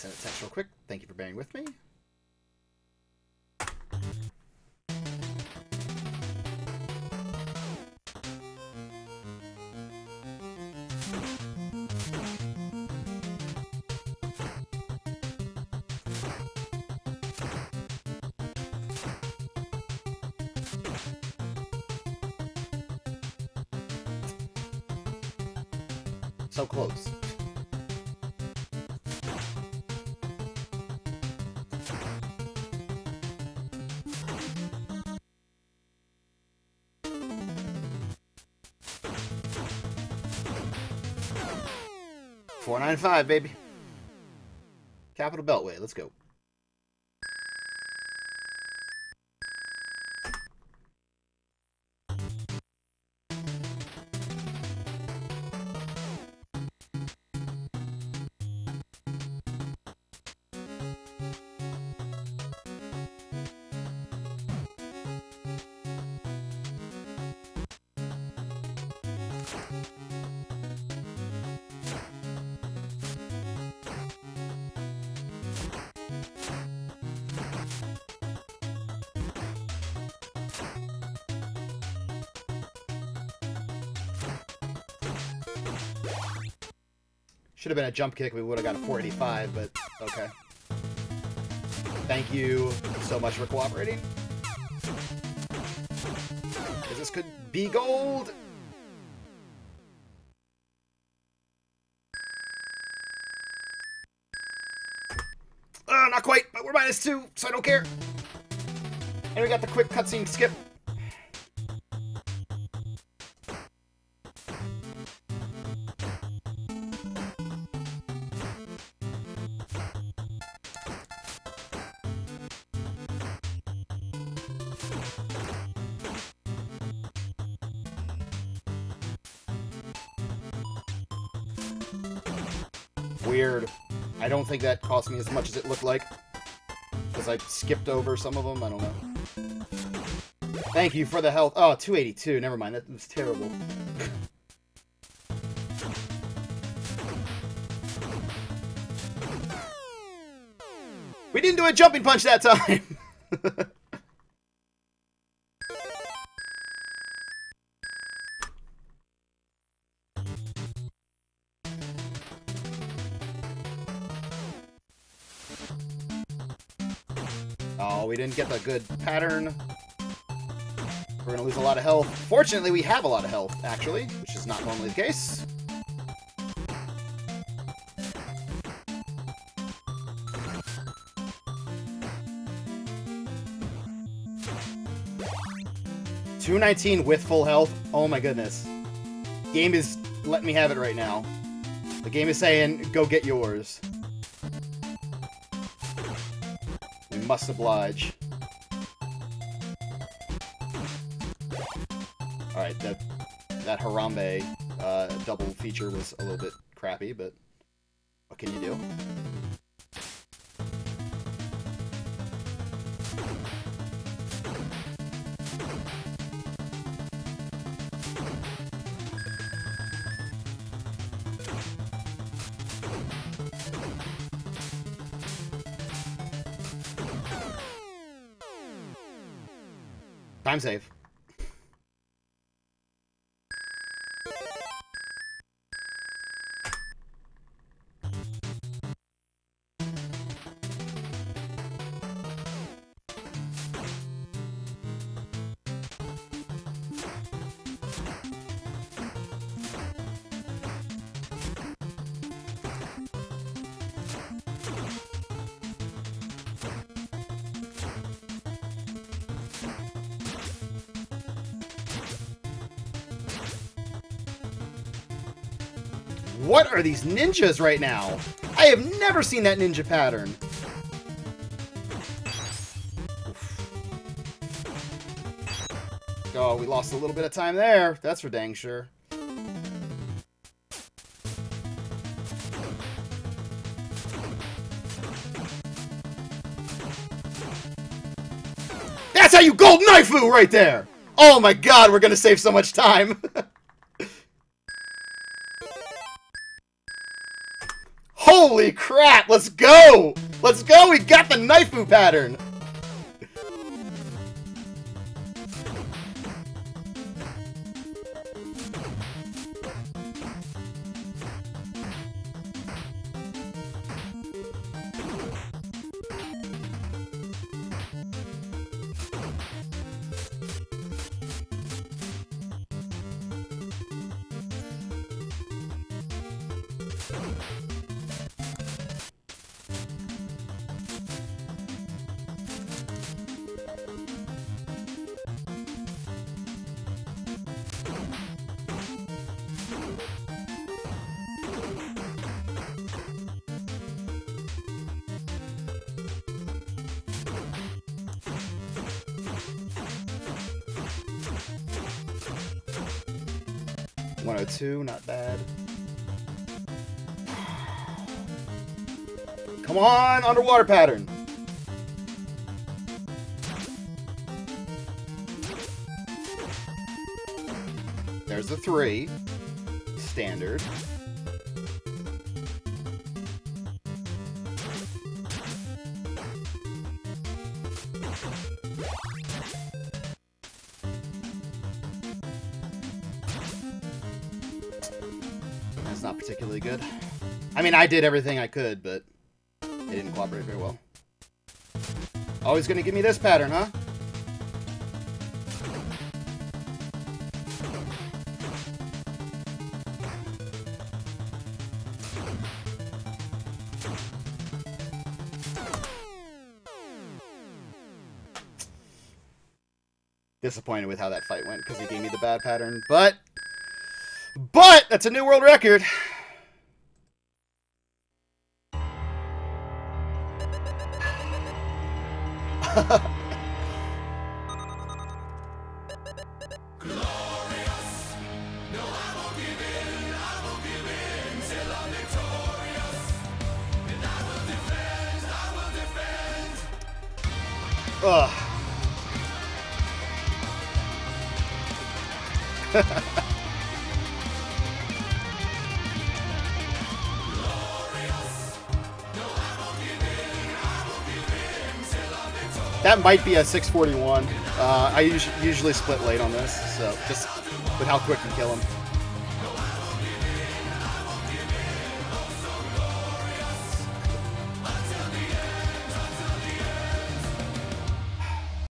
Send a text real quick. Thank you for bearing with me. So close. Four nine five, baby. Capital Beltway. Let's go. Should have been a jump kick. We would have got a 485, but okay. Thank you so much for cooperating. Because this could be gold. Uh, not quite, but we're minus two, so I don't care. And we got the quick cutscene skip. Weird. I don't think that cost me as much as it looked like. Because I skipped over some of them. I don't know. Thank you for the health. Oh, 282. Never mind. That was terrible. we didn't do a jumping punch that time. Oh, we didn't get the good pattern. We're gonna lose a lot of health. Fortunately, we have a lot of health, actually, which is not normally the case. Two nineteen with full health. Oh my goodness. Game is letting me have it right now. The game is saying, go get yours. Must oblige. Alright, that that Harambe uh, double feature was a little bit crappy, but what can you do? Time save. What are these ninjas right now? I have never seen that ninja pattern. Oh, we lost a little bit of time there. That's for dang sure. That's how you gold knife right there! Oh my god, we're gonna save so much time. Holy crap! Let's go! Let's go! We got the Naifu pattern! One hundred two, not bad. Come on, underwater pattern. There's the three. Standard. That's not particularly good. I mean, I did everything I could, but they didn't cooperate very well. Always gonna give me this pattern, huh? Disappointed with how that fight went because he gave me the bad pattern, but but that's a new world record. Ugh. That might be a 641. Uh, I usually split late on this, so just with how quick you kill him.